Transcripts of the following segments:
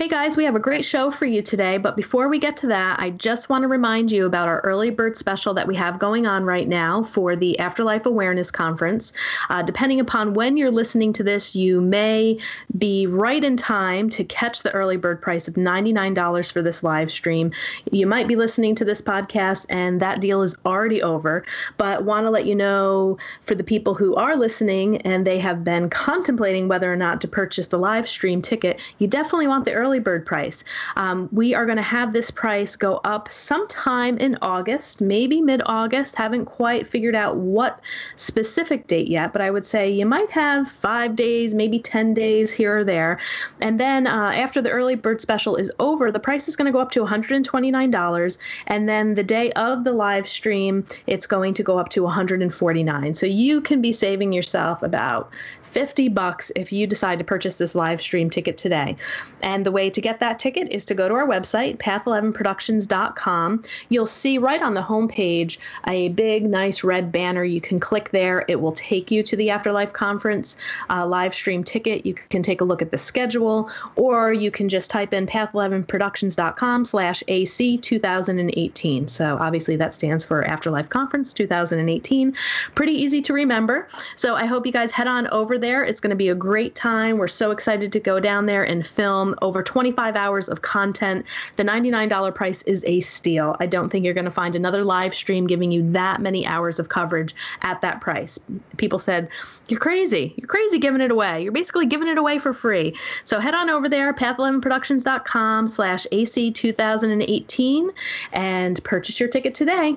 Hey guys, we have a great show for you today, but before we get to that, I just want to remind you about our early bird special that we have going on right now for the Afterlife Awareness Conference. Uh, depending upon when you're listening to this, you may be right in time to catch the early bird price of $99 for this live stream. You might be listening to this podcast and that deal is already over, but want to let you know for the people who are listening and they have been contemplating whether or not to purchase the live stream ticket, you definitely want the early early bird price. Um, we are going to have this price go up sometime in August, maybe mid August. Haven't quite figured out what specific date yet, but I would say you might have five days, maybe 10 days here or there. And then uh, after the early bird special is over, the price is going to go up to $129. And then the day of the live stream, it's going to go up to 149. So you can be saving yourself about 50 bucks if you decide to purchase this live stream ticket today. And the way to get that ticket is to go to our website, path11productions.com. You'll see right on the homepage a big, nice red banner. You can click there. It will take you to the Afterlife Conference uh, live stream ticket. You can take a look at the schedule, or you can just type in path11productions.com slash AC 2018. So obviously that stands for Afterlife Conference 2018. Pretty easy to remember. So I hope you guys head on over there. It's going to be a great time. We're so excited to go down there and film over 25 hours of content. The $99 price is a steal. I don't think you're going to find another live stream giving you that many hours of coverage at that price. People said, You're crazy. You're crazy giving it away. You're basically giving it away for free. So head on over there, path11productions.com slash AC 2018 and purchase your ticket today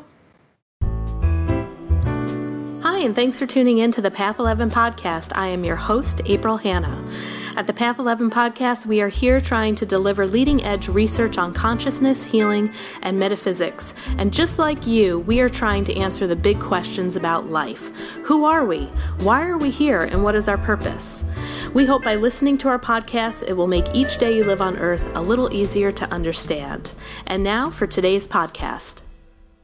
and thanks for tuning in to the Path 11 podcast. I am your host, April Hanna. At the Path 11 podcast, we are here trying to deliver leading edge research on consciousness, healing, and metaphysics. And just like you, we are trying to answer the big questions about life Who are we? Why are we here? And what is our purpose? We hope by listening to our podcast, it will make each day you live on earth a little easier to understand. And now for today's podcast.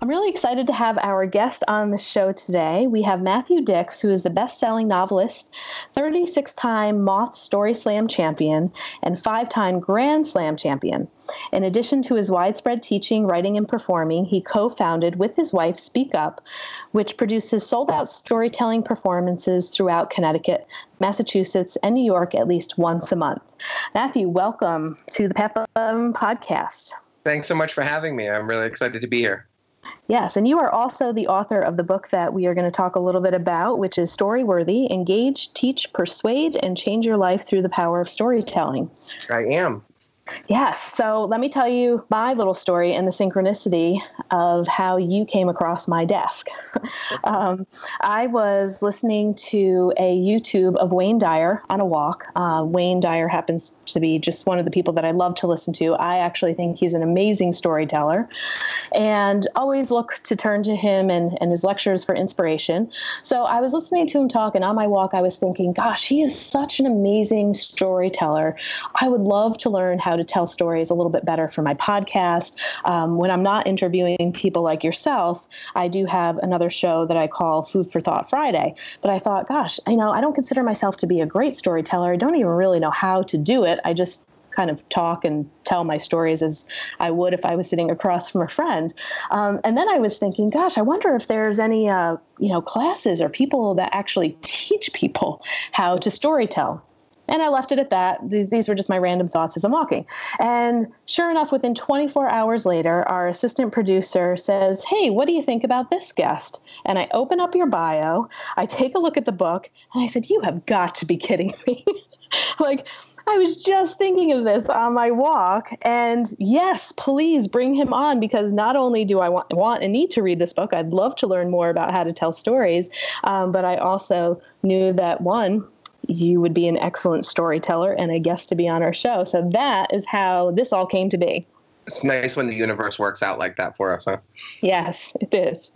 I'm really excited to have our guest on the show today. We have Matthew Dicks, who is the best selling novelist, 36 time Moth Story Slam champion, and five time Grand Slam champion. In addition to his widespread teaching, writing, and performing, he co founded with his wife Speak Up, which produces sold out storytelling performances throughout Connecticut, Massachusetts, and New York at least once a month. Matthew, welcome to the Path 11 podcast. Thanks so much for having me. I'm really excited to be here. Yes, and you are also the author of the book that we are going to talk a little bit about, which is Storyworthy Engage, Teach, Persuade, and Change Your Life Through the Power of Storytelling. I am. Yes. So let me tell you my little story and the synchronicity of how you came across my desk. um, I was listening to a YouTube of Wayne Dyer on a walk. Uh, Wayne Dyer happens to be just one of the people that I love to listen to. I actually think he's an amazing storyteller and always look to turn to him and, and his lectures for inspiration. So I was listening to him talk, and on my walk, I was thinking, gosh, he is such an amazing storyteller. I would love to learn how to tell stories a little bit better for my podcast. Um, when I'm not interviewing people like yourself, I do have another show that I call Food for Thought Friday. But I thought, gosh, you know, I don't consider myself to be a great storyteller. I don't even really know how to do it. I just kind of talk and tell my stories as I would if I was sitting across from a friend. Um, and then I was thinking, gosh, I wonder if there's any, uh, you know, classes or people that actually teach people how to storytell. And I left it at that. These, these were just my random thoughts as I'm walking. And sure enough, within 24 hours later, our assistant producer says, Hey, what do you think about this guest? And I open up your bio, I take a look at the book, and I said, You have got to be kidding me. like, I was just thinking of this on my walk, and yes, please bring him on because not only do I want, want and need to read this book, I'd love to learn more about how to tell stories, um, but I also knew that one, you would be an excellent storyteller and a guest to be on our show. So that is how this all came to be. It's nice when the universe works out like that for us, huh? Yes, it is.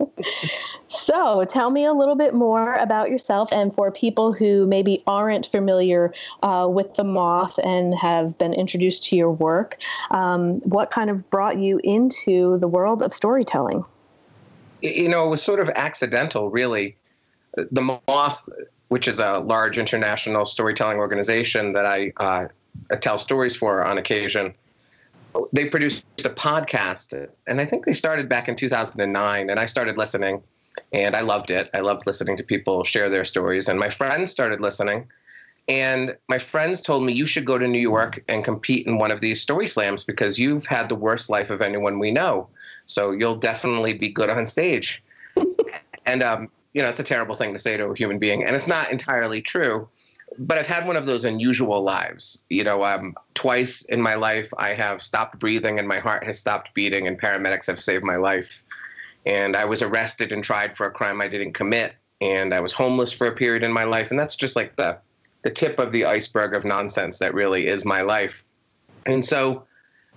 so tell me a little bit more about yourself and for people who maybe aren't familiar uh, with the moth and have been introduced to your work, um, what kind of brought you into the world of storytelling? You know, it was sort of accidental, really. The moth which is a large international storytelling organization that I uh, tell stories for on occasion. They produced a podcast, and I think they started back in 2009. And I started listening, and I loved it. I loved listening to people share their stories, and my friends started listening. And my friends told me you should go to New York and compete in one of these story slams because you've had the worst life of anyone we know. So you'll definitely be good on stage. and um, you know, it's a terrible thing to say to a human being, and it's not entirely true. But I've had one of those unusual lives. You know, um, twice in my life, I have stopped breathing and my heart has stopped beating, and paramedics have saved my life. And I was arrested and tried for a crime I didn't commit, and I was homeless for a period in my life, and that's just like the the tip of the iceberg of nonsense that really is my life. And so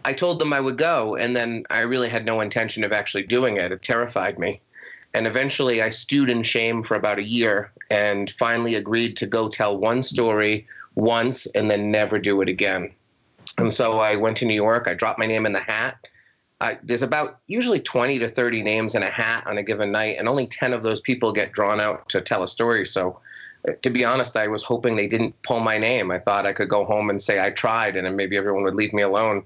I told them I would go, and then I really had no intention of actually doing it. It terrified me. And eventually I stewed in shame for about a year and finally agreed to go tell one story once and then never do it again. And so I went to New York. I dropped my name in the hat. I, there's about usually 20 to 30 names in a hat on a given night, and only 10 of those people get drawn out to tell a story. So, uh, to be honest, I was hoping they didn't pull my name. I thought I could go home and say I tried, and maybe everyone would leave me alone.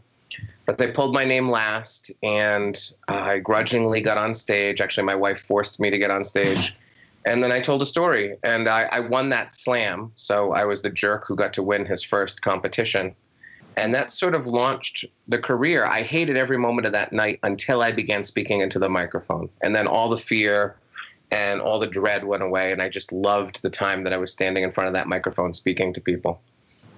But they pulled my name last, and uh, I grudgingly got on stage. Actually, my wife forced me to get on stage. And then I told a story, and I, I won that slam. So I was the jerk who got to win his first competition. And that sort of launched the career. I hated every moment of that night until I began speaking into the microphone. And then all the fear and all the dread went away. And I just loved the time that I was standing in front of that microphone speaking to people.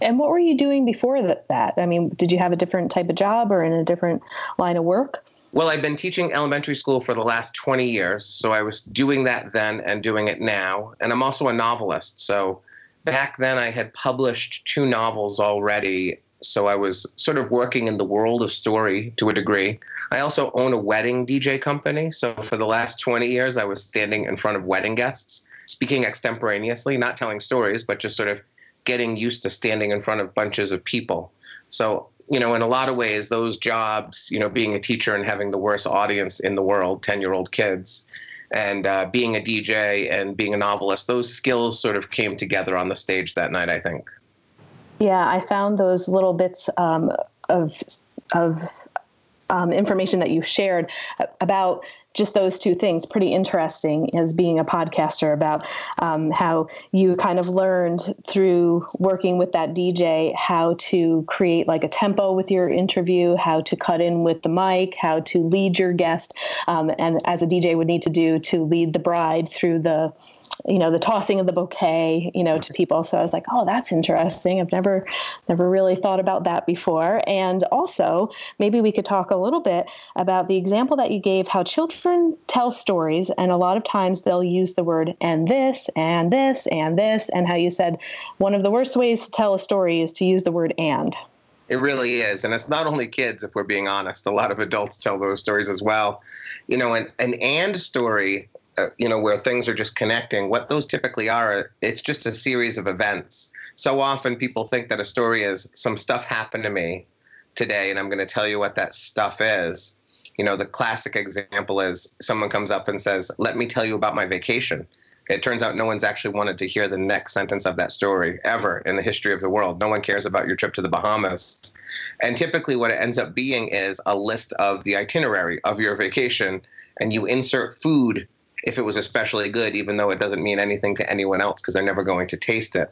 And what were you doing before that? I mean, did you have a different type of job or in a different line of work? Well, I've been teaching elementary school for the last 20 years. So I was doing that then and doing it now. And I'm also a novelist. So back then I had published two novels already. So I was sort of working in the world of story to a degree. I also own a wedding DJ company. So for the last 20 years, I was standing in front of wedding guests, speaking extemporaneously, not telling stories, but just sort of getting used to standing in front of bunches of people. So, you know, in a lot of ways, those jobs, you know, being a teacher and having the worst audience in the world, 10 year old kids, and uh, being a DJ and being a novelist, those skills sort of came together on the stage that night, I think. Yeah, I found those little bits um, of, of um, information that you shared about just those two things. Pretty interesting as being a podcaster about um, how you kind of learned through working with that DJ how to create like a tempo with your interview, how to cut in with the mic, how to lead your guest, um, and as a DJ would need to do to lead the bride through the you know the tossing of the bouquet you know to people. So i was like oh that's interesting. I've never never really thought about that before. And also maybe we could talk a little bit about the example that you gave how children tell stories and a lot of times they'll use the word and this and this and this and how you said one of the worst ways to tell a story is to use the word and it really is. And it's not only kids, if we're being honest. A lot of adults tell those stories as well. You know, an, an and story uh, you know, where things are just connecting, what those typically are, it's just a series of events. So often people think that a story is some stuff happened to me today, and I'm going to tell you what that stuff is. You know, the classic example is someone comes up and says, Let me tell you about my vacation. It turns out no one's actually wanted to hear the next sentence of that story ever in the history of the world. No one cares about your trip to the Bahamas. And typically, what it ends up being is a list of the itinerary of your vacation, and you insert food if it was especially good, even though it doesn't mean anything to anyone else because they're never going to taste it.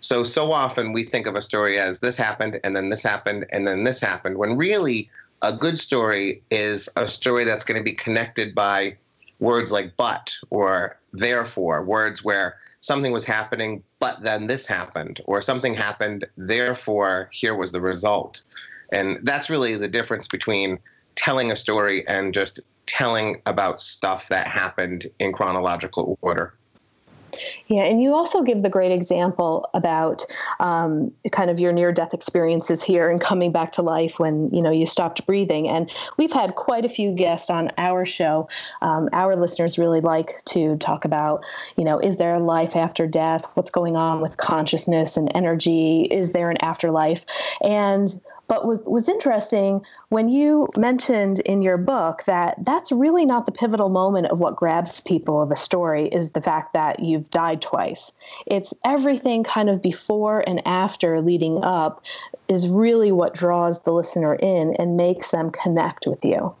So, so often we think of a story as this happened, and then this happened, and then this happened, when really a good story is a story that's going to be connected by words like but or therefore, words where something was happening, but then this happened, or something happened, therefore, here was the result. And that's really the difference between telling a story and just telling about stuff that happened in chronological order. Yeah, and you also give the great example about um, kind of your near-death experiences here and coming back to life when you know you stopped breathing. And we've had quite a few guests on our show. Um, our listeners really like to talk about, you know, is there a life after death? What's going on with consciousness and energy? Is there an afterlife? And But was was interesting when you mentioned in your book that that's really not the pivotal moment of what grabs people of a story is the fact that you've died twice. It's everything kind of before and after leading up is really what draws the listener in and makes them connect with you.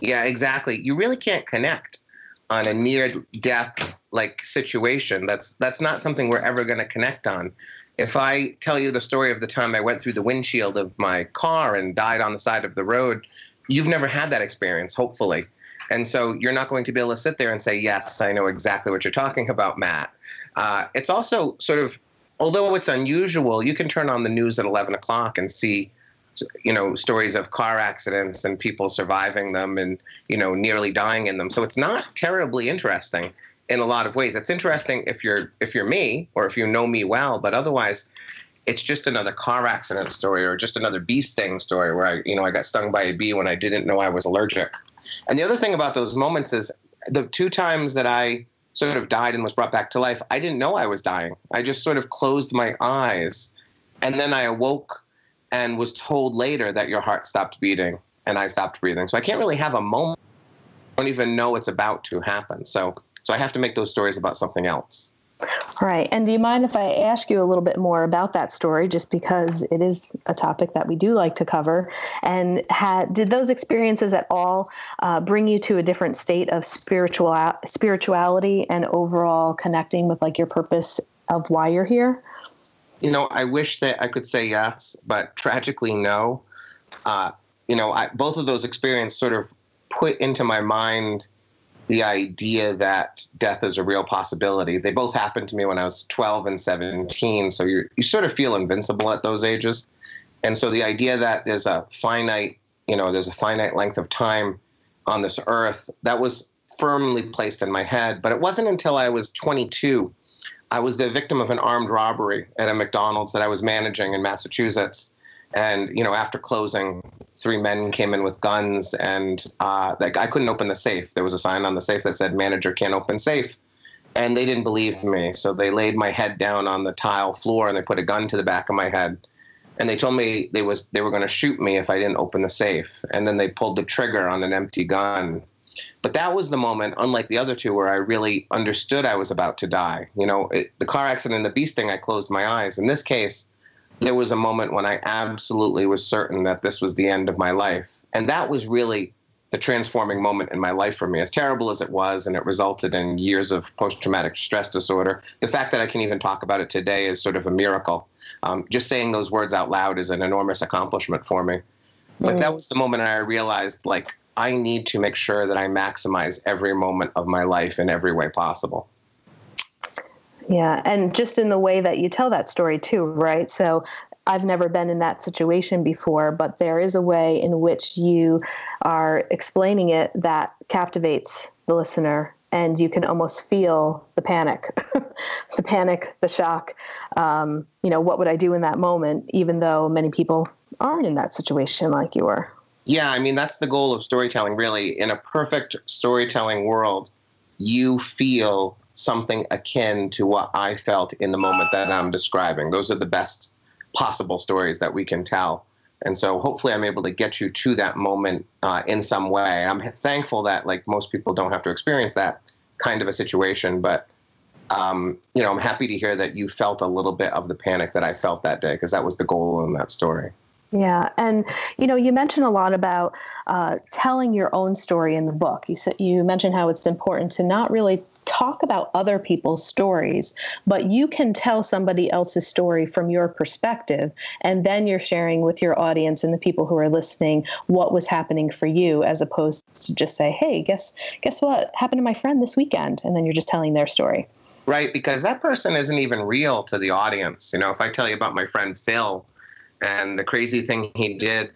Yeah, exactly. You really can't connect on a near death like situation. That's that's not something we're ever going to connect on if I tell you the story of the time I went through the windshield of my car and died on the side of the road, you've never had that experience, hopefully. And so you're not going to be able to sit there and say, Yes, I know exactly what you're talking about, Matt. Uh, it's also sort of, although it's unusual, you can turn on the news at 11 o'clock and see you know stories of car accidents and people surviving them and you know nearly dying in them so it's not terribly interesting in a lot of ways. It's interesting if you're if you're me or if you know me well, but otherwise it's just another car accident story or just another bee sting story where I, you know, I got stung by a bee when I didn't know I was allergic. And the other thing about those moments is the two times that I sort of died and was brought back to life, I didn't know I was dying. I just sort of closed my eyes and then I awoke and was told later that your heart stopped beating and I stopped breathing. So I can't really have a moment. I don't even know it's about to happen. So so I have to make those stories about something else. Right. And do you mind if I ask you a little bit more about that story, just because it is a topic that we do like to cover? And had, did those experiences at all uh, bring you to a different state of spiritual spirituality and overall connecting with like your purpose of why you're here? You know, I wish that I could say yes, but tragically, no. Uh, you know, I, both of those experiences sort of put into my mind the idea that death is a real possibility. They both happened to me when I was 12 and 17, so you you sort of feel invincible at those ages. And so the idea that there's a finite, you know, there's a finite length of time on this earth, that was firmly placed in my head. But it wasn't until I was 22, I was the victim of an armed robbery at a McDonald's that I was managing in Massachusetts. And, you know, after closing, three men came in with guns, and uh, like I couldn't open the safe. There was a sign on the safe that said "Manager can't open safe," and they didn't believe me. So they laid my head down on the tile floor and they put a gun to the back of my head, and they told me they was they were going to shoot me if I didn't open the safe. And then they pulled the trigger on an empty gun. But that was the moment, unlike the other two, where I really understood I was about to die. You know, it, the car accident, the bee sting, I closed my eyes. In this case, there was a moment when I absolutely was certain that this was the end of my life. And that was really the transforming moment in my life for me. As terrible as it was, and it resulted in years of post traumatic stress disorder, the fact that I can even talk about it today is sort of a miracle. Um, just saying those words out loud is an enormous accomplishment for me. But that was the moment I realized, like, I need to make sure that I maximize every moment of my life in every way possible. Yeah, and just in the way that you tell that story too, right? So I've never been in that situation before, but there is a way in which you are explaining it that captivates the listener and you can almost feel the panic, the panic, the shock. Um, you know, what would I do in that moment, even though many people aren't in that situation like you were? Yeah, I mean, that's the goal of storytelling, really. In a perfect storytelling world, you feel something akin to what I felt in the moment that I'm describing. Those are the best possible stories that we can tell. And so hopefully I'm able to get you to that moment uh, in some way. I'm thankful that like most people don't have to experience that kind of a situation, but um, you know, I'm happy to hear that you felt a little bit of the panic that I felt that day because that was the goal in that story. Yeah, and you know, you mentioned a lot about uh, telling your own story in the book. You said you mentioned how it's important to not really talk about other people's stories, but you can tell somebody else's story from your perspective. And then you're sharing with your audience and the people who are listening what was happening for you, as opposed to just say, hey, guess, guess what happened to my friend this weekend? And then you're just telling their story. Right, because that person isn't even real to the audience. You know, if I tell you about my friend Phil and the crazy thing he did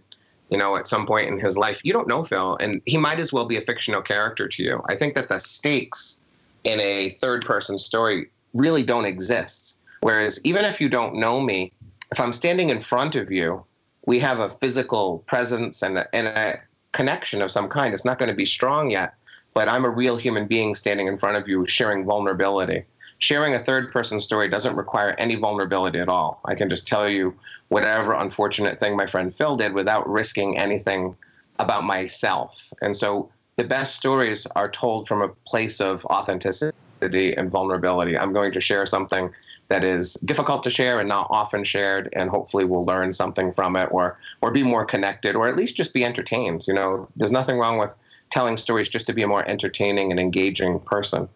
you know, at some point in his life. You don't know Phil, and he might as well be a fictional character to you. I think that the stakes in a third person story really don't exist. Whereas even if you don't know me, if I'm standing in front of you, we have a physical presence and a, and a connection of some kind. It's not going to be strong yet, but I'm a real human being standing in front of you sharing vulnerability. Sharing a third person story doesn't require any vulnerability at all. I can just tell you whatever unfortunate thing my friend Phil did without risking anything about myself. And so the best stories are told from a place of authenticity and vulnerability. I'm going to share something that is difficult to share and not often shared and hopefully we'll learn something from it or or be more connected or at least just be entertained you know there's nothing wrong with telling stories just to be a more entertaining and engaging person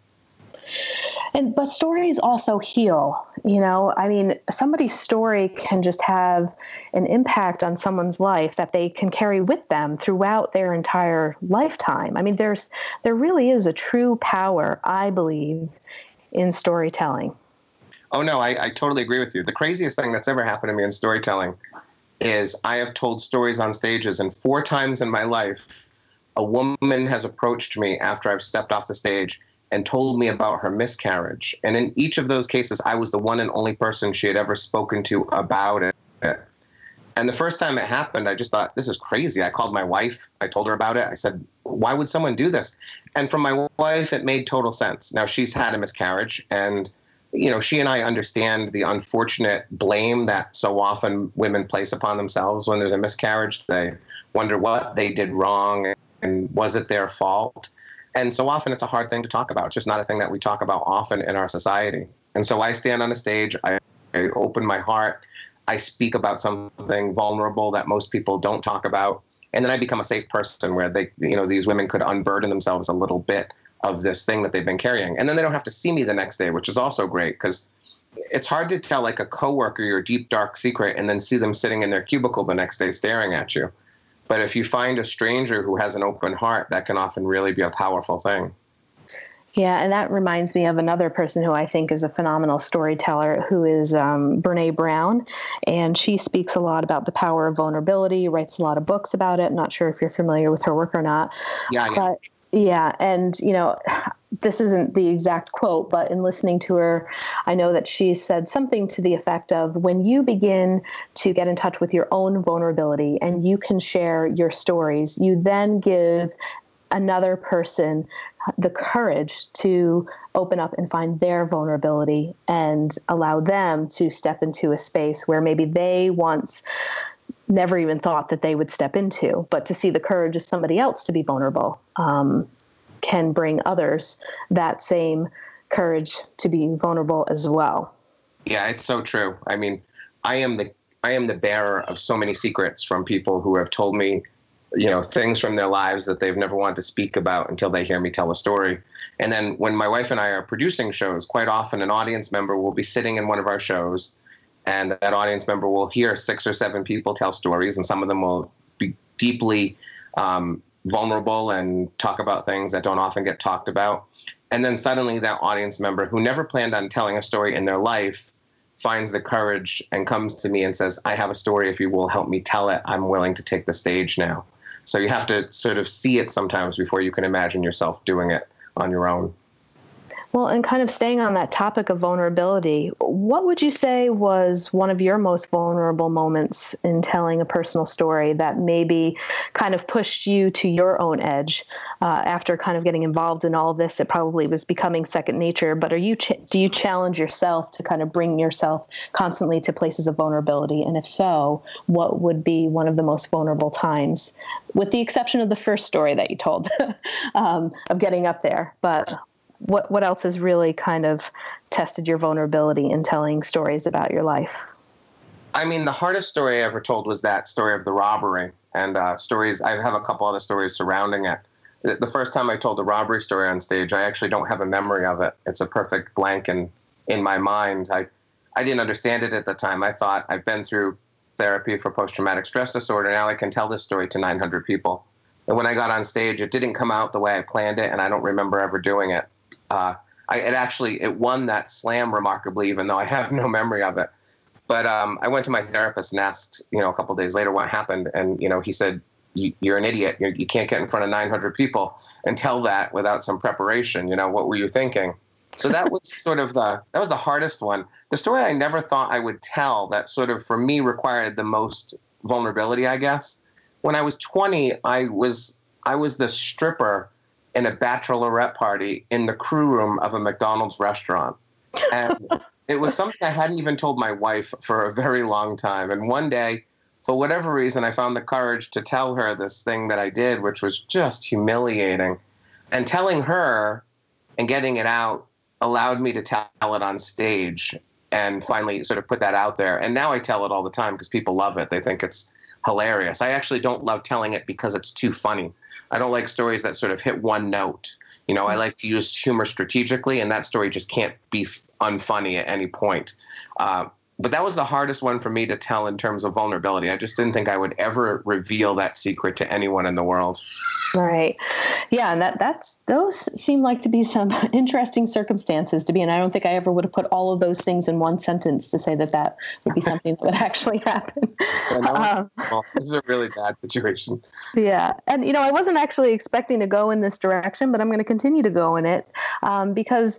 and but stories also heal you know? I mean somebody's story can just have an impact on someone's life that they can carry with them throughout their entire lifetime. I mean there's there really is a true power i believe in storytelling. Oh no i, I totally agree with you. The craziest thing that's ever happened to me in storytelling is i have told stories on stages and four times in my life a woman has approached me after i've stepped off the stage and told me about her miscarriage. And in each of those cases, I was the one and only person she had ever spoken to about it. And the first time it happened, I just thought, this is crazy. I called my wife. I told her about it. I said, why would someone do this? And from my wife, it made total sense. Now, she's had a miscarriage, and you know, she and I understand the unfortunate blame that so often women place upon themselves when there's a miscarriage. They wonder what they did wrong and was it their fault? And so often it's a hard thing to talk about. It's just not a thing that we talk about often in our society. And so I stand on a stage, I, I open my heart, I speak about something vulnerable that most people don't talk about. And then I become a safe person where they, you know, these women could unburden themselves a little bit of this thing that they've been carrying. And then they don't have to see me the next day, which is also great because it's hard to tell like a coworker your deep dark secret and then see them sitting in their cubicle the next day staring at you. But if you find a stranger who has an open heart, that can often really be a powerful thing. Yeah, and that reminds me of another person who I think is a phenomenal storyteller, who is um, Brene Brown, and she speaks a lot about the power of vulnerability. Writes a lot of books about it. Not sure if you're familiar with her work or not. Yeah, yeah. But yeah, and you know, this isn't the exact quote, but in listening to her, I know that she said something to the effect of when you begin to get in touch with your own vulnerability and you can share your stories, you then give another person the courage to open up and find their vulnerability and allow them to step into a space where maybe they once never even thought that they would step into. But to see the courage of somebody else to be vulnerable um, can bring others that same courage to be vulnerable as well. Yeah, it's so true. I mean, I am the I am the bearer of so many secrets from people who have told me, you know, things from their lives that they've never wanted to speak about until they hear me tell a story. And then when my wife and I are producing shows, quite often an audience member will be sitting in one of our shows and that audience member will hear six or seven people tell stories, and some of them will be deeply um, vulnerable and talk about things that don't often get talked about. And then suddenly, that audience member who never planned on telling a story in their life finds the courage and comes to me and says, I have a story. If you will help me tell it, I'm willing to take the stage now. So you have to sort of see it sometimes before you can imagine yourself doing it on your own. Well, and kind of staying on that topic of vulnerability, what would you say was one of your most vulnerable moments in telling a personal story that maybe kind of pushed you to your own edge uh, after kind of getting involved in all this? It probably was becoming second nature, but are you ch- do you challenge yourself to kind of bring yourself constantly to places of vulnerability? And if so, what would be one of the most vulnerable times, with the exception of the first story that you told um, of getting up there? But what what else has really kind of tested your vulnerability in telling stories about your life? I mean, the hardest story I ever told was that story of the robbery, and uh, stories. I have a couple other stories surrounding it. The first time I told the robbery story on stage, I actually don't have a memory of it. It's a perfect blank in in my mind. I I didn't understand it at the time. I thought I've been through therapy for post traumatic stress disorder. Now I can tell this story to 900 people. And when I got on stage, it didn't come out the way I planned it, and I don't remember ever doing it uh, I, it actually it won that slam remarkably, even though I have no memory of it. But um, I went to my therapist and asked, you know, a couple days later what happened, and you know, he said, "You're an idiot. You're, you can not get in front of 900 people and tell that without some preparation. You know, what were you thinking?" So that was sort of the that was the hardest one. The story I never thought I would tell that sort of for me required the most vulnerability, I guess. When I was 20, I was I was the stripper in a bachelorette party in the crew room of a McDonald's restaurant. And it was something I hadn't even told my wife for a very long time. And one day, for whatever reason, I found the courage to tell her this thing that I did, which was just humiliating. And telling her and getting it out allowed me to tell it on stage and finally sort of put that out there. And now I tell it all the time because people love it. They think it's hilarious. I actually don't love telling it because it's too funny. I don't like stories that sort of hit one note. You know, I like to use humor strategically, and that story just can't be unfunny at any point. Uh, but that was the hardest one for me to tell in terms of vulnerability. I just didn't think I would ever reveal that secret to anyone in the world. Right. Yeah, and that that's those seem like to be some interesting circumstances to be in. I don't think I ever would have put all of those things in one sentence to say that that would be something that would actually happen. Yeah, no, um, well, this is a really bad situation. Yeah, and you know, I wasn't actually expecting to go in this direction, but I'm going to continue to go in it um, because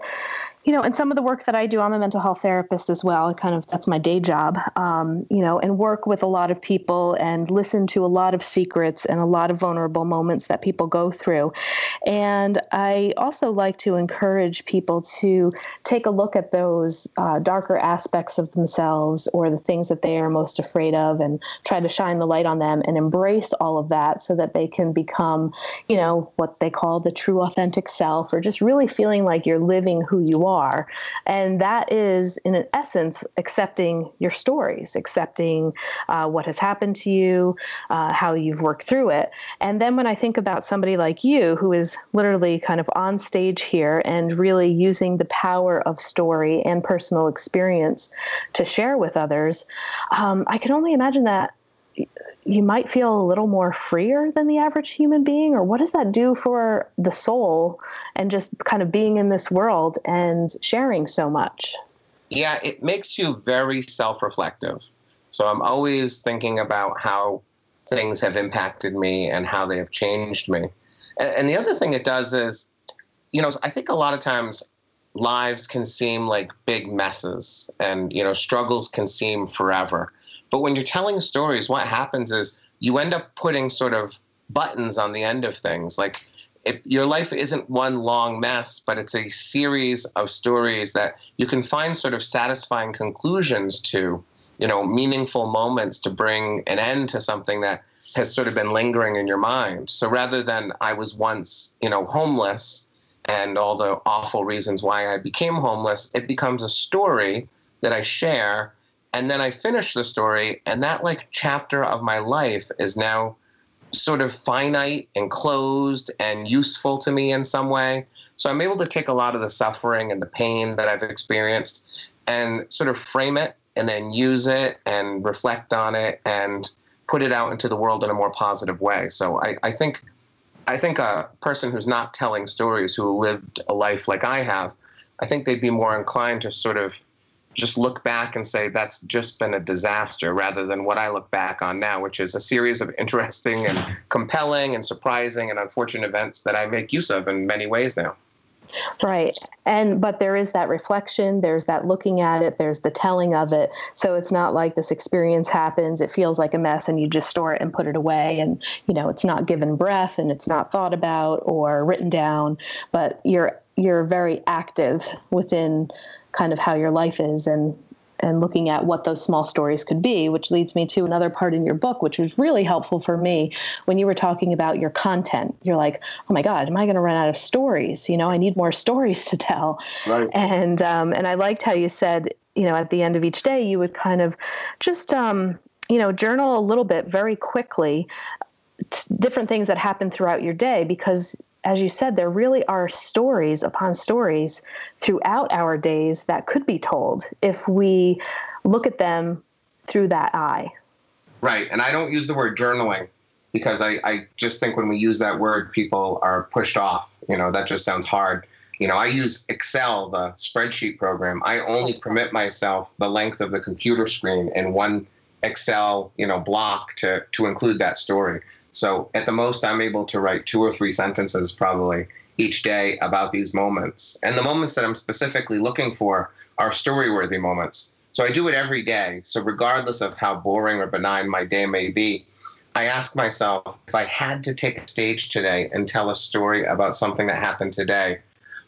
you know, and some of the work that I do, I'm a mental health therapist as well. Kind of that's my day job, um, you know, and work with a lot of people and listen to a lot of secrets and a lot of vulnerable moments that people go through. And I also like to encourage people to take a look at those uh, darker aspects of themselves or the things that they are most afraid of and try to shine the light on them and embrace all of that so that they can become, you know, what they call the true authentic self or just really feeling like you're living who you are are. And that is, in essence, accepting your stories, accepting uh, what has happened to you, uh, how you've worked through it. And then when I think about somebody like you, who is literally kind of on stage here and really using the power of story and personal experience to share with others, um, I can only imagine that you might feel a little more freer than the average human being or what does that do for the soul and just kind of being in this world and sharing so much? Yeah it makes you very self-reflective. So i'm always thinking about how things have impacted me and how they have changed me. And, and the other thing it does is you know i think a lot of times lives can seem like big messes and you know struggles can seem forever but when you're telling stories, what happens is you end up putting sort of buttons on the end of things. Like if your life isn't one long mess, but it's a series of stories that you can find sort of satisfying conclusions to, you know, meaningful moments to bring an end to something that has sort of been lingering in your mind. So rather than I was once, you know, homeless and all the awful reasons why I became homeless, it becomes a story that I share and then I finish the story, and that like chapter of my life is now sort of finite and closed and useful to me in some way. So I'm able to take a lot of the suffering and the pain that I've experienced and sort of frame it and then use it and reflect on it and put it out into the world in a more positive way. So I, I think I think a person who's not telling stories who lived a life like I have, I think they'd be more inclined to sort of just look back and say that's just been a disaster rather than what I look back on now, which is a series of interesting and compelling and surprising and unfortunate events that I make use of in many ways now. Right. And but there is that reflection, there's that looking at it, there's the telling of it. So it's not like this experience happens, it feels like a mess and you just store it and put it away and you know, it's not given breath and it's not thought about or written down, but you're you're very active within kind of how your life is and and looking at what those small stories could be, which leads me to another part in your book, which was really helpful for me when you were talking about your content. You're like, oh my God, am I going to run out of stories? You know, I need more stories to tell. Right. And um, and I liked how you said, you know, at the end of each day, you would kind of just um, you know journal a little bit very quickly different things that happen throughout your day because as you said, there really are stories upon stories throughout our days that could be told if we look at them through that eye. Right. And I don't use the word journaling because I, I just think when we use that word, people are pushed off. You know, that just sounds hard. You know, I use Excel, the spreadsheet program. I only permit myself the length of the computer screen in one Excel, you know, block to to include that story. So at the most, I'm able to write two or three sentences probably each day about these moments. And the moments that I'm specifically looking for are story worthy moments. So I do it every day. So regardless of how boring or benign my day may be, I ask myself if I had to take a stage today and tell a story about something that happened today,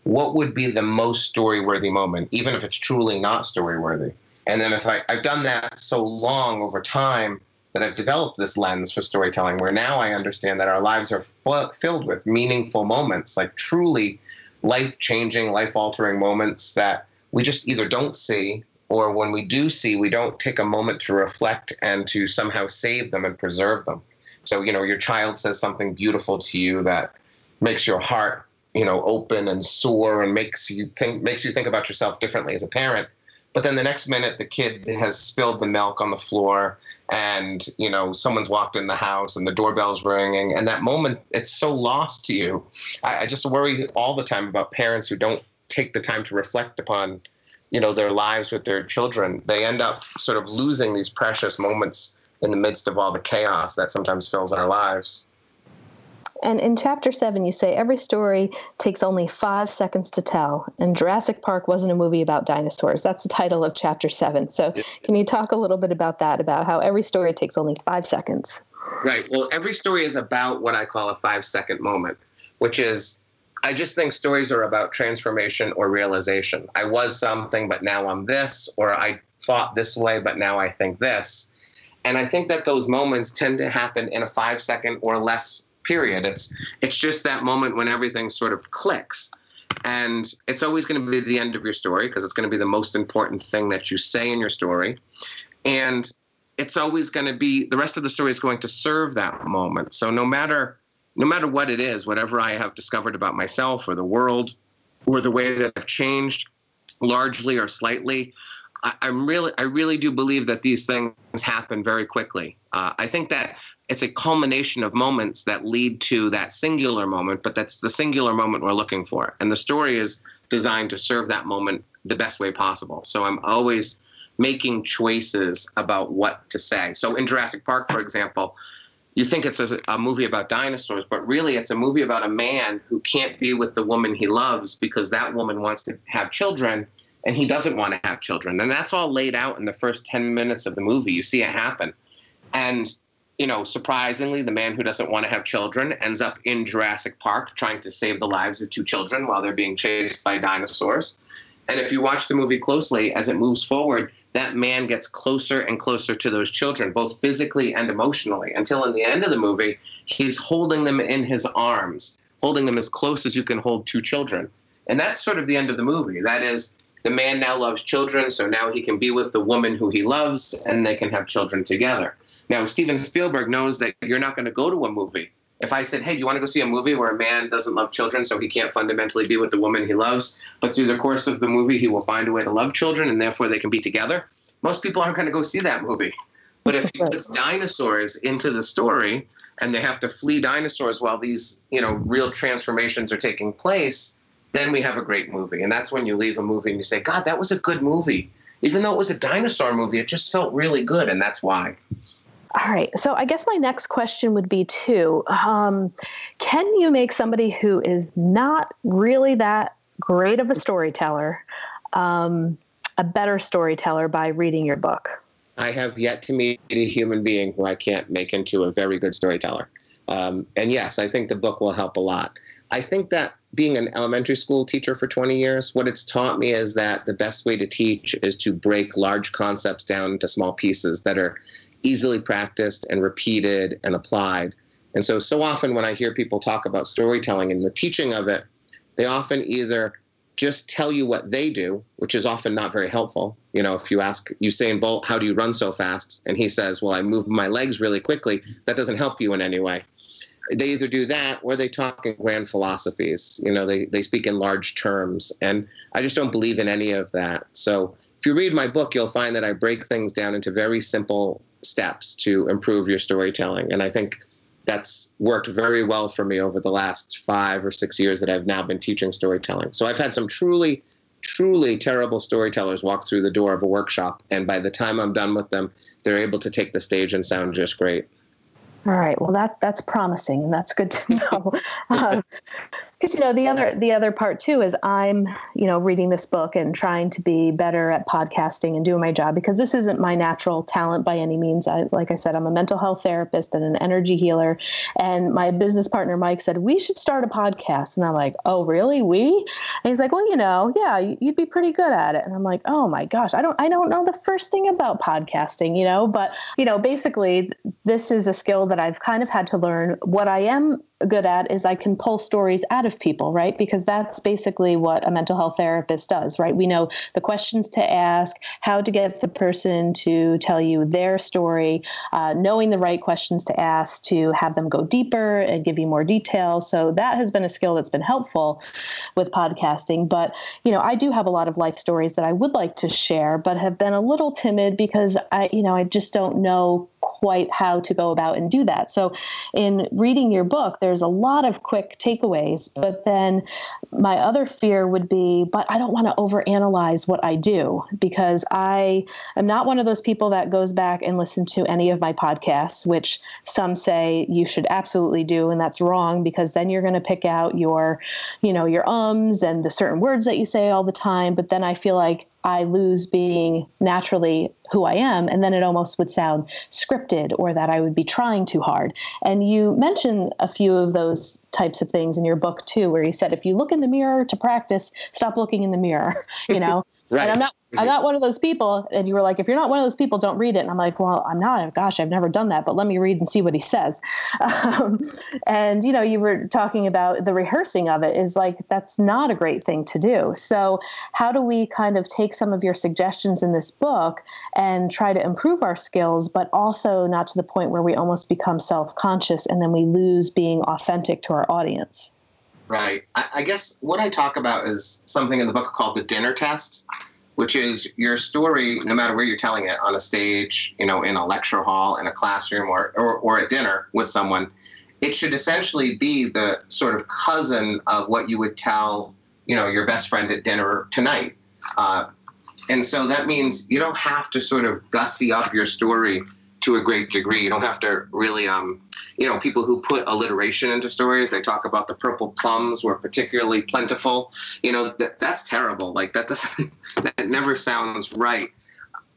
what would be the most story worthy moment, even if it's truly not story worthy. And then if I, I've done that so long over time that I've developed this lens for storytelling where now I understand that our lives are f- filled with meaningful moments, like truly life changing, life altering moments that we just either don't see or when we do see, we don't take a moment to reflect and to somehow save them and preserve them. So, you know, your child says something beautiful to you that makes your heart, you know, open and soar and makes you think makes you think about yourself differently as a parent. But then the next minute the kid has spilled the milk on the floor and, you know, someone's walked in the house and the doorbell's ringing and that moment it's so lost to you. I, I just worry all the time about parents who don't take the time to reflect upon you know their lives with their children they end up sort of losing these precious moments in the midst of all the chaos that sometimes fills our lives and in chapter seven, you say every story takes only five seconds to tell. And Jurassic Park wasn't a movie about dinosaurs. That's the title of chapter seven. So, can you talk a little bit about that, about how every story takes only five seconds? Right. Well, every story is about what I call a five second moment, which is I just think stories are about transformation or realization. I was something, but now I'm this, or I thought this way, but now I think this. And I think that those moments tend to happen in a five second or less period. It's it's just that moment when everything sort of clicks. And it's always going to be the end of your story because it's going to be the most important thing that you say in your story. And it's always going to be the rest of the story is going to serve that moment. So no matter no matter what it is, whatever I have discovered about myself or the world or the way that I've changed largely or slightly, I, am really, I really do believe that these things happen very quickly. Uh, I think that it's a culmination of moments that lead to that singular moment, but that's the singular moment we're looking for. And the story is designed to serve that moment the best way possible. So I'm always making choices about what to say. So in Jurassic Park, for example, you think it's a, a, movie about dinosaurs, but really it's a movie about a man who can't be with the woman he loves because that woman wants to have children and he doesn't want to have children. And that's all laid out in the first 10 minutes of the movie. You see it happen. And, you know, surprisingly, the man who doesn't want to have children ends up in Jurassic Park trying to save the lives of two children while they're being chased by dinosaurs. And if you watch the movie closely as it moves forward, that man gets closer and closer to those children, both physically and emotionally, until in the end of the movie, he's holding them in his arms, holding them as close as you can hold two children. And that's sort of the end of the movie. That is, the man now loves children, so now he can be with the woman who he loves, and they can have children together. Now, Steven Spielberg knows that you're not going to go to a movie if I said, hey, you want to go see a movie where a man doesn't love children, so he can't fundamentally be with the woman he loves, but through the course of the movie, he will find a way to love children and therefore they can be together, most people aren't going to go see that movie. But if he puts dinosaurs into the story and they have to flee dinosaurs while these, you know, real transformations are taking place, then we have a great movie. And that's when you leave a movie and you say, God, that was a good movie. Even though it was a dinosaur movie, it just felt really good. And that's why. All right. So I guess my next question would be too um, can you make somebody who is not really that great of a storyteller um, a better storyteller by reading your book? I have yet to meet a human being who I can't make into a very good storyteller. Um, and yes, I think the book will help a lot. I think that being an elementary school teacher for 20 years, what it's taught me is that the best way to teach is to break large concepts down into small pieces that are easily practiced and repeated and applied. And so, so often when I hear people talk about storytelling and the teaching of it, they often either just tell you what they do, which is often not very helpful. You know, if you ask Usain Bolt, how do you run so fast? And he says, well, I move my legs really quickly. That doesn't help you in any way. They either do that or they talk in grand philosophies. You know, they, they speak in large terms. And I just don't believe in any of that. So if you read my book, you'll find that I break things down into very simple steps to improve your storytelling. And I think that's worked very well for me over the last five or six years that I've now been teaching storytelling. So I've had some truly, truly terrible storytellers walk through the door of a workshop, and by the time I'm done with them, they're able to take the stage and sound just great. All right. Well, that that's promising, and that's good to know. uh, because you know the other the other part too is i'm you know reading this book and trying to be better at podcasting and doing my job because this isn't my natural talent by any means. I, like i said i'm a mental health therapist and an energy healer. And my business partner mike said we should start a podcast. And i'm like oh really? We? And he's like well you know yeah you'd be pretty good at it. And i'm like oh my gosh i don't i don't know the first thing about podcasting you know but you know basically this is a skill that i've kind of had to learn what i am good at is I can pull stories out of people, right? Because that's basically what a mental health therapist does, right? We know the questions to ask, how to get the person to tell you their story, uh, knowing the right questions to ask to have them go deeper and give you more details. So that has been a skill that's been helpful with podcasting. But, you know, I do have a lot of life stories that I would like to share, but have been a little timid because I, you know, I just don't know quite how to go about and do that. So, in reading your book, there's a lot of quick takeaways, but then my other fear would be, but I don't want to overanalyze what I do because I am not one of those people that goes back and listen to any of my podcasts, which some say you should absolutely do, and that's wrong because then you're going to pick out your, you know, your ums and the certain words that you say all the time. But then I feel like I lose being naturally who I am, and then it almost would sound scripted or that I would be trying too hard. And you mentioned a few of those types of things in your book too, where you said if you look in the mirror to practice, stop looking in the mirror. You know, right. And I'm not I'm not one of those people. And you were like, if you're not one of those people, don't read it. And I'm like, well, I'm not. Gosh, I've never done that, but let me read and see what he says. Um, and, you know, you were talking about the rehearsing of it is like, that's not a great thing to do. So, how do we kind of take some of your suggestions in this book and try to improve our skills, but also not to the point where we almost become self conscious and then we lose being authentic to our audience? Right. I, I guess what I talk about is something in the book called the dinner test which is your story, no matter where you're telling it, on a stage, you know, in a lecture hall, in a classroom, or, or, or at dinner with someone, it should essentially be the sort of cousin of what you would tell, you know, your best friend at dinner tonight. Uh, and so that means you don't have to sort of gussy up your story to a great degree. You don't have to really um, you know, people who put alliteration into stories. They talk about the purple plums were particularly plentiful. You know, that, that's terrible. Like that doesn't, that never sounds right.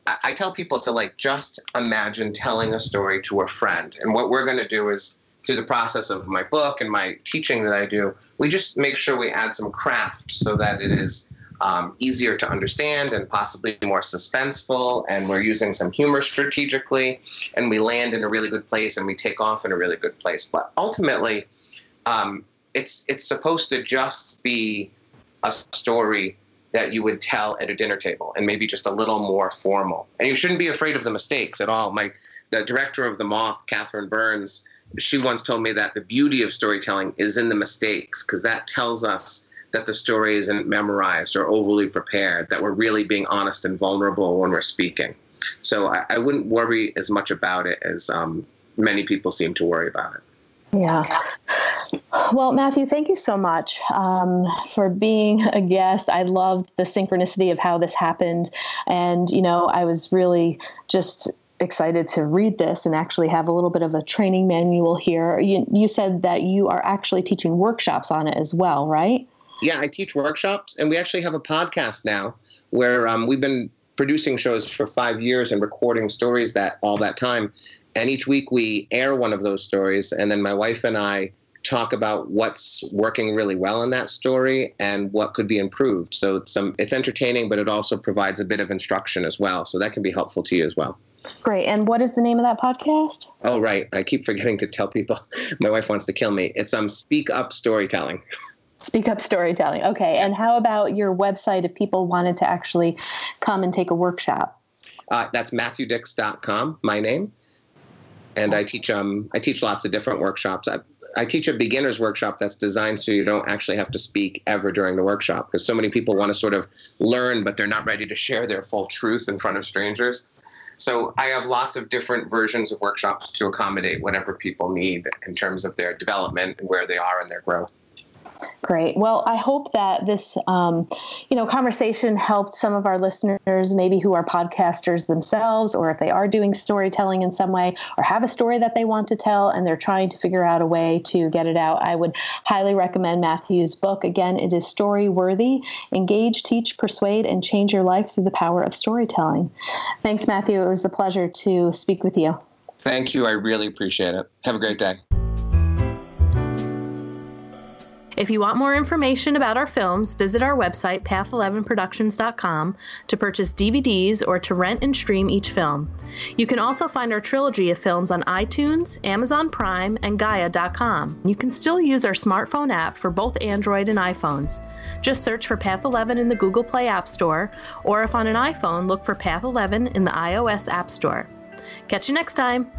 I, I tell people to like just imagine telling a story to a friend. And what we're going to do is through the process of my book and my teaching that I do, we just make sure we add some craft so that it is um, easier to understand and possibly more suspenseful. And we're using some humor strategically, and we land in a really good place and we take off in a really good place. But ultimately, um, it's it's supposed to just be a story that you would tell at a dinner table, and maybe just a little more formal. And you shouldn't be afraid of the mistakes at all. My the director of the Moth, Catherine Burns, she once told me that the beauty of storytelling is in the mistakes because that tells us that the story isn't memorized or overly prepared, that we're really being honest and vulnerable when we're speaking. So I, I wouldn't worry as much about it as um, many people seem to worry about it. Yeah. Well, Matthew, thank you so much um, for being a guest. I loved the synchronicity of how this happened. And, you know, I was really just excited to read this and actually have a little bit of a training manual here. You, you said that you are actually teaching workshops on it as well, right? Yeah, I teach workshops, and we actually have a podcast now where um, we've been producing shows for five years and recording stories that all that time. And each week we air one of those stories, and then my wife and I talk about what's working really well in that story and what could be improved. So it's some it's entertaining, but it also provides a bit of instruction as well. So that can be helpful to you as well. Great. And what is the name of that podcast? Oh, right. I keep forgetting to tell people. My wife wants to kill me. It's um Speak Up Storytelling. Speak up storytelling. Okay. And how about your website if people wanted to actually come and take a workshop? Uh, that's matthewdicks.com, my name. And I teach um I teach lots of different workshops. I, I teach a beginner's workshop that's designed so you don't actually have to speak ever during the workshop because so many people want to sort of learn but they're not ready to share their full truth in front of strangers. So I have lots of different versions of workshops to accommodate whatever people need in terms of their development and where they are in their growth. Great. Well, I hope that this, um, you know, conversation helped some of our listeners, maybe who are podcasters themselves, or if they are doing storytelling in some way, or have a story that they want to tell, and they're trying to figure out a way to get it out. I would highly recommend Matthew's book. Again, it is Story Worthy: Engage, Teach, Persuade, and Change Your Life Through the Power of Storytelling. Thanks, Matthew. It was a pleasure to speak with you. Thank you. I really appreciate it. Have a great day. If you want more information about our films, visit our website, path11productions.com, to purchase DVDs or to rent and stream each film. You can also find our trilogy of films on iTunes, Amazon Prime, and Gaia.com. You can still use our smartphone app for both Android and iPhones. Just search for Path 11 in the Google Play App Store, or if on an iPhone, look for Path 11 in the iOS App Store. Catch you next time.